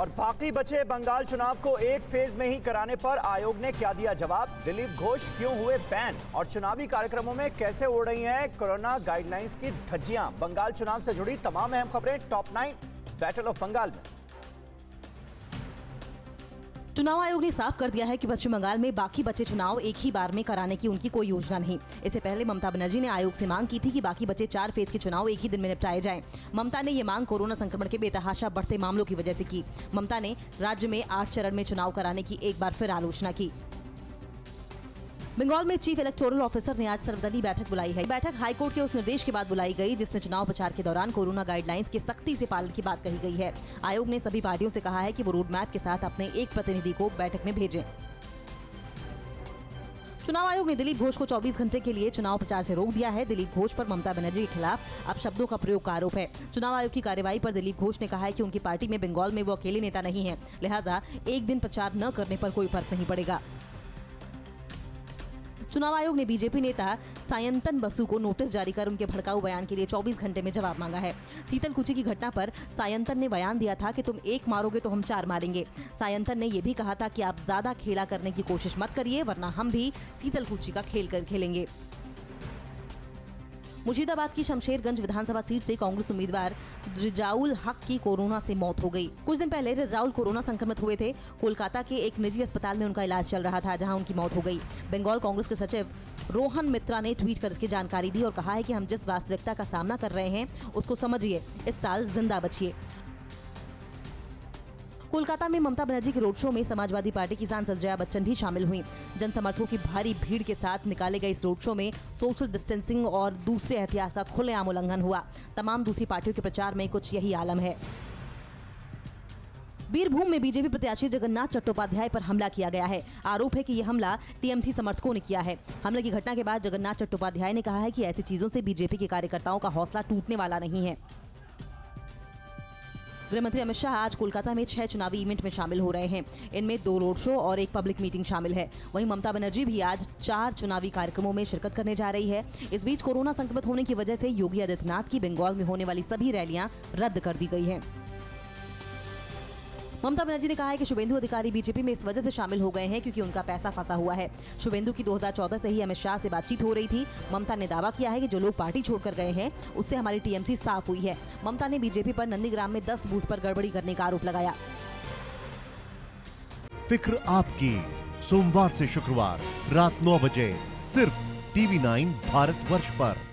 और बाकी बचे बंगाल चुनाव को एक फ़ेज़ में ही कराने पर आयोग ने क्या दिया जवाब? दिलीप घोष क्यों हुए बैन? और चुनावी कार्यक्रमों में कैसे उड़ रही हैं कोरोना गाइडलाइंस की धज्जियाँ? बंगाल चुनाव से जुड़ी तमाम अहम खबरें top nine battle of Bengal में। चुनाव आयोग ने साफ़ कर दिया है कि पश्चिम बंगाल में बाकी बचे चुनाव एक ही बार में कराने की उनकी कोई योजना नहीं। इससे पहले ममता बनर्जी ने आयोग से मांग की थी कि बाकी बचे चार फ़ेज़ के चुनाव एक ही दिन में निपटाए जाएँ। ममता ने ये मांग कोरोना संक्रमण के बेतहाशा बढ़ते मामलों की वजह से की। ममता ने राज्य में आठ चरण में चुनाव कराने की एक बार फिर आलोचना की। बंगाल में चीफ इलेक्टोरल ऑफिसर ने आज सर्वदलीय बैठक बुलाई है। बैठक हाईकोर्ट के उस निर्देश के बाद बुलाई गई, जिसमें चुनाव प्रचार के दौरान कोरोना गाइडलाइंस के सख्ती से पालन की बात कही गई है। आयोग ने सभी पार्टियों से कहा है कि वो रोड मैप के साथ अपने एक प्रतिनिधि को बैठक में भेजें। चुनाव आयोग ने दिलीप घोष को 24 घंटे के लिए चुनाव प्रचार से रोक दिया है। दिलीप घोष पर ममता बनर्जी के खिलाफ अब शब्दों का प्रयोग का आरोप है। चुनाव आयोग की कार्यवाही पर दिलीप घोष ने कहा है कि उनकी पार्टी में बंगाल में वो अकेले नेता नहीं है। लिहाजा एक दिन प्रचार न करने पर कोई फ़र्क नहीं पड़ेगा। चुनाव आयोग ने बीजेपी नेता सायंतन बसु को नोटिस जारी कर उनके भड़काऊ बयान के लिए 24 घंटे में जवाब मांगा है। शीतल कुची की घटना पर सायंतन ने बयान दिया था कि तुम एक मारोगे तो हम चार मारेंगे। सायंतन ने यह भी कहा था कि आप ज़्यादा खेला करने की कोशिश मत करिए, वरना हम भी शीतल कुची का खेल कर खेलेंगे। मुर्शिदाबाद की शमशेरगंज विधानसभा सीट से कांग्रेस उम्मीदवार रिजाउल हक की कोरोना से मौत हो गई। कुछ दिन पहले रिजाउल कोरोना संक्रमित हुए थे। कोलकाता के एक निजी अस्पताल में उनका इलाज चल रहा था, जहाँ उनकी मौत हो गई। बंगाल कांग्रेस के सचिव रोहन मित्रा ने ट्वीट कर इसकी जानकारी दी और कहा है कि हम जिस वास्तविकता का सामना कर रहे हैं, उसको समझिए, इस साल ज़िंदा बचिए। कोलकाता में ममता बनर्जी के रोड शो में समाजवादी पार्टी की सांसद जया बच्चन भी शामिल हुई। जनसमर्थकों की भारी भीड़ के साथ निकाले गए इस रोड शो में सोशल डिस्टेंसिंग और दूसरे एहतियात का खुलेआम उल्लंघन हुआ। तमाम दूसरी पार्टियों के प्रचार में कुछ यही आलम है। बीरभूम में बीजेपी प्रत्याशी जगन्नाथ चट्टोपाध्याय पर हमला किया गया है। आरोप है कि यह हमला टीएमसी समर्थकों ने किया है। हमले की घटना के बाद जगन्नाथ चट्टोपाध्याय ने कहा है कि ऐसी चीज़ों से बीजेपी के कार्यकर्ताओं का हौसला टूटने वाला नहीं है। गृहमंत्री अमित शाह आज कोलकाता में छह चुनावी इवेंट में शामिल हो रहे हैं। इनमें दो रोड शो और एक पब्लिक मीटिंग शामिल है। वहीं ममता बनर्जी भी आज चार चुनावी कार्यक्रमों में शिरकत करने जा रही है। इस बीच कोरोना संक्रमित होने की वजह से योगी आदित्यनाथ की बंगाल में होने वाली सभी रैलियाँ रद्द कर दी गई हैं। ममता बनर्जी ने कहा है कि शुभेंदु अधिकारी बीजेपी में इस वजह से शामिल हो गए हैं क्योंकि उनका पैसा फंसा हुआ है। शुभेंदु की 2014 से ही अमित शाह से बातचीत हो रही थी। ममता ने दावा किया है कि जो लोग पार्टी छोड़कर गए हैं, उससे हमारी टीएमसी साफ़ हुई है। ममता ने बीजेपी पर नंदीग्राम में 10 बूथ पर गड़बड़ी करने का आरोप लगाया। फ़िक्र आपकी, सोमवार से शुक्रवार, रात नौ बजे, सिर्फ़ टीवी नाइन भारत वर्ष पर।